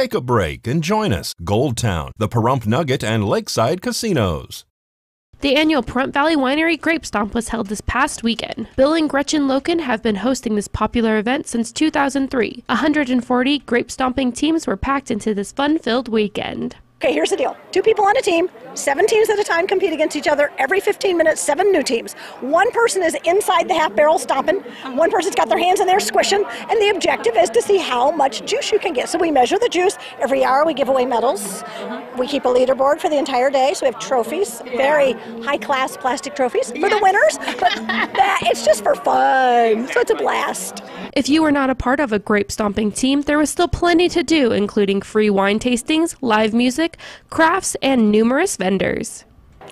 Take a break and join us. Gold Town, the Pahrump Nugget, and Lakeside Casinos. The annual Pahrump Valley Winery Grape Stomp was held this past weekend. Bill and Gretchen Loken have been hosting this popular event since 2003. 140 grape stomping teams were packed into this fun filled weekend. Okay, here's the deal. Two people on a team, seven teams at a time compete against each other. Every 15 minutes, seven new teams. One person is inside the half barrel stomping, one person's got their hands in there squishing, and the objective is to see how much juice you can get. So we measure the juice. Every hour we give away medals. We keep a leaderboard for the entire day, so we have trophies, very high class plastic trophies for the winners. But it's just for fun, so it's a blast. If you were not a part of a grape stomping team, there was still plenty to do, including free wine tastings, live music, crafts, and numerous vendors.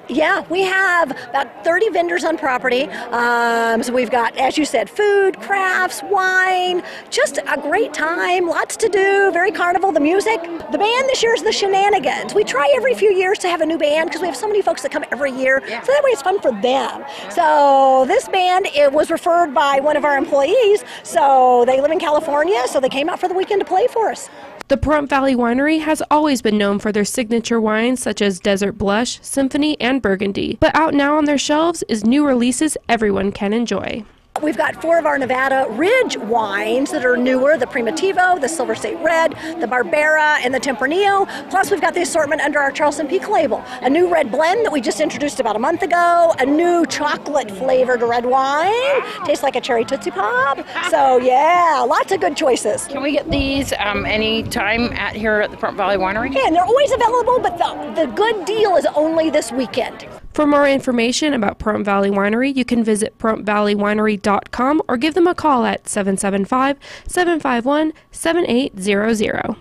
Yeah, we have about 30 vendors on property. Um, so we've got, as you said, food, crafts, wine, just a great time, lots to do, very carnival, the music. The band this year is the Shenanigans. We try every few years to have a new band because we have so many folks that come every year. Yeah. So that way it's fun for them. So this band it was referred by one of our employees. So they live in California, so they came out for the weekend to play for us. The Pahrump Valley Winery has always been known for their signature wines such as Desert Blush, Symphony, and Burgundy. But out now on their shelves is new releases everyone can enjoy. We've got four of our Nevada Ridge wines that are newer the Primitivo, the Silver State Red, the Barbera, and the Tempranillo. Plus, we've got the assortment under our Charleston Peak label. A new red blend that we just introduced about a month ago, a new chocolate flavored red wine. Tastes like a cherry Tootsie Pop. So, yeah, lots of good choices. Can we get these um, anytime at here at the Pahrump Valley Winery? Yeah, and they're always available, but the, the good deal is only this weekend. For more information about Pahrump Valley Winery, you can visit PahrumpValleyWinery.com or give them a call at 775 751 7800.